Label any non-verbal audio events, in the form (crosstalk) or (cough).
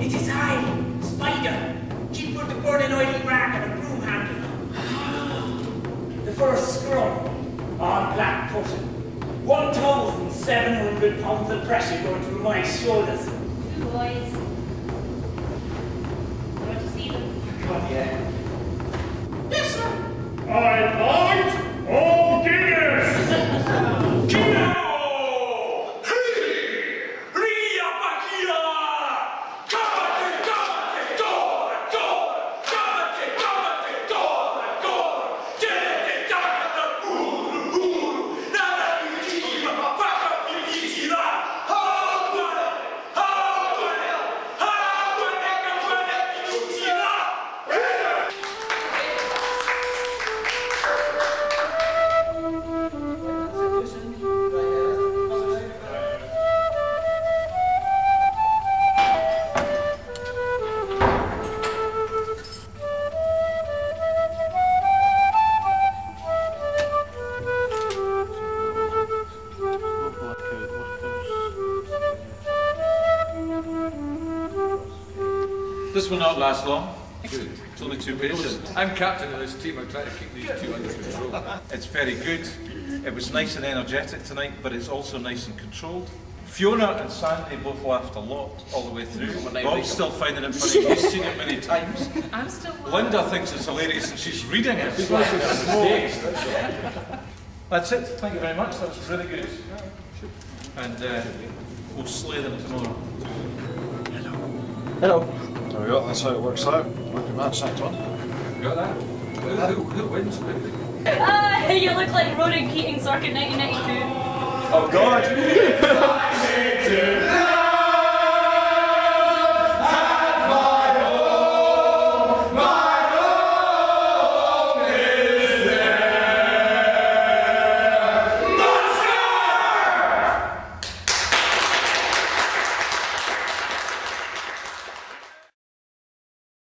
It is I, Spider, keeper of the burning oily rag and a broom handle. The first scrum, all black cotton. 1,700 pounds of pressure going through my shoulders. Two boys. Want to see them? God, yeah. Yes, sir. I This will not last long. It's only two pages. I'm captain of this team. I try to keep these two under control. It's very good. It was nice and energetic tonight, but it's also nice and controlled. Fiona and Sandy both laughed a lot all the way through. Bob's still finding it funny. He's seen it many times. I'm still. Linda thinks it's hilarious and she's reading it. That's it. Thank you very much. That was really good. And uh, we'll slay them tomorrow. Hello. There we go, that's how it works out. Might be match that one. Got that? Who, who, who wins? Ah, you look like Ronan Keating circa 1992. Oh god! (laughs)